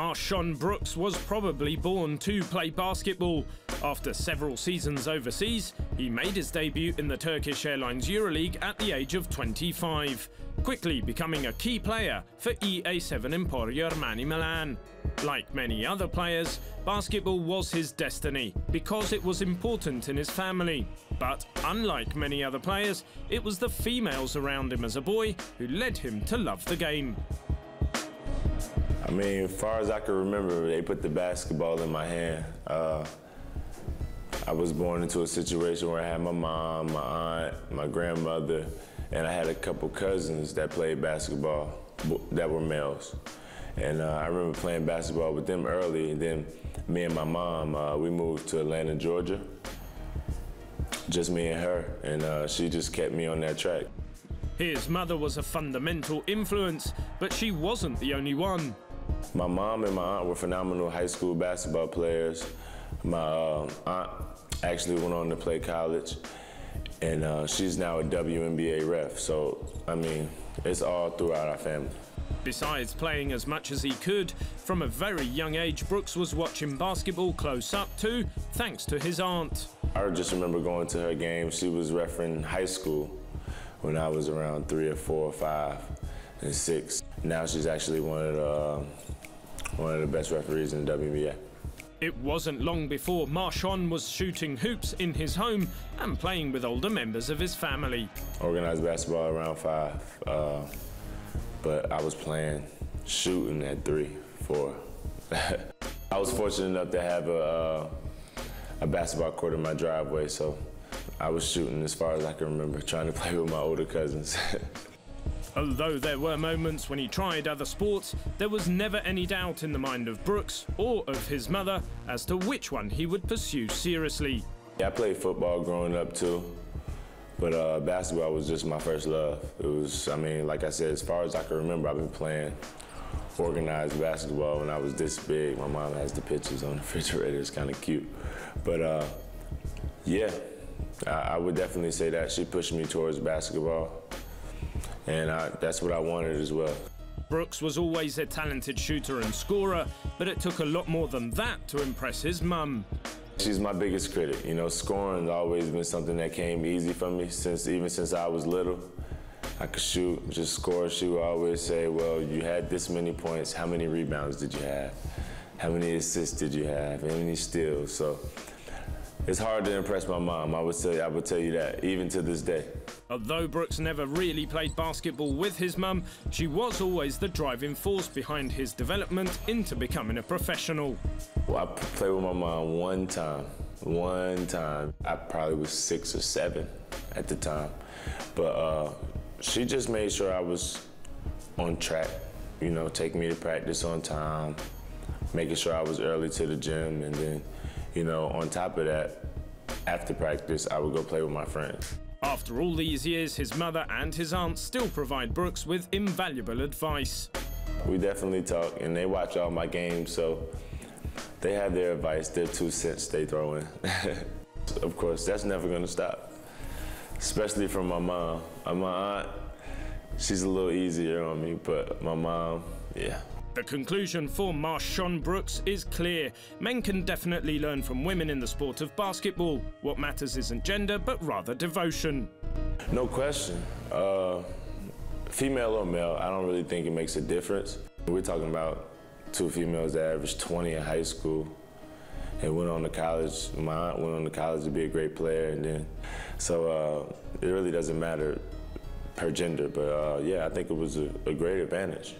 MarShon Brooks was probably born to play basketball. After several seasons overseas, he made his debut in the Turkish Airlines EuroLeague at the age of 25, quickly becoming a key player for EA7 Emporio Armani Milan. Like many other players, basketball was his destiny because it was important in his family. But unlike many other players, it was the females around him as a boy who led him to love the game. I mean, as far as I can remember, they put the basketball in my hand. Uh, I was born into a situation where I had my mom, my aunt, my grandmother, and I had a couple cousins that played basketball that were males. And uh, I remember playing basketball with them early. And then me and my mom, uh, we moved to Atlanta, Georgia. Just me and her. And uh, she just kept me on that track. His mother was a fundamental influence, but she wasn't the only one. My mom and my aunt were phenomenal high school basketball players. My uh, aunt actually went on to play college, and uh, she's now a WNBA ref. So, I mean, it's all throughout our family. Besides playing as much as he could, from a very young age, Brooks was watching basketball close up too, thanks to his aunt. I just remember going to her games. She was refereeing high school when I was around three or four or five and six. Now she's actually one of the, one of the best referees in the WNBA. It wasn't long before MarShon was shooting hoops in his home and playing with older members of his family. Organized basketball around five. Uh, but I was playing shooting at three, four. I was fortunate enough to have a, uh, a basketball court in my driveway, so I was shooting as far as I can remember, trying to play with my older cousins. Although there were moments when he tried other sports, there was never any doubt in the mind of Brooks or of his mother as to which one he would pursue seriously. Yeah, I played football growing up too. But uh, basketball was just my first love. It was, I mean, like I said, as far as I can remember, I've been playing organized basketball when I was this big. My mom has the pictures on the refrigerator. It's kind of cute. But uh, yeah, I, I, would definitely say that she pushed me towards basketball. And I, that's what I wanted as well. Brooks was always a talented shooter and scorer, but it took a lot more than that to impress his mum. She's my biggest critic. You know, scoring's always been something that came easy for me since even since I was little. I could shoot, just score. She would always say, well, you had this many points. How many rebounds did you have? How many assists did you have? How many steals? So it's hard to impress my mom. I would say I would tell you that, even to this day. Although Brooks never really played basketball with his mum, she was always the driving force behind his development into becoming a professional. Well, I played with my mom one time. One time. I probably was six or seven at the time. But uh, she just made sure I was on track, you know, taking me to practice on time, making sure I was early to the gym, and then, you know, on top of that, after practice, I would go play with my friends. After all these years, his mother and his aunt still provide Brooks with invaluable advice. We definitely talk, and they watch all my games, so they have their advice, their two cents they throw in. of course, that's never gonna stop, especially from my mom. Uh, my aunt, she's a little easier on me, but my mom, yeah. The conclusion for MarShon Brooks is clear. Men can definitely learn from women in the sport of basketball. What matters isn't gender, but rather devotion. No question. Uh, female or male, I don't really think it makes a difference. We're talking about two females that averaged 20 in high school and went on to college. My aunt went on to college to be a great player, and then so uh, it really doesn't matter per gender. But uh, yeah, I think it was a, a great advantage.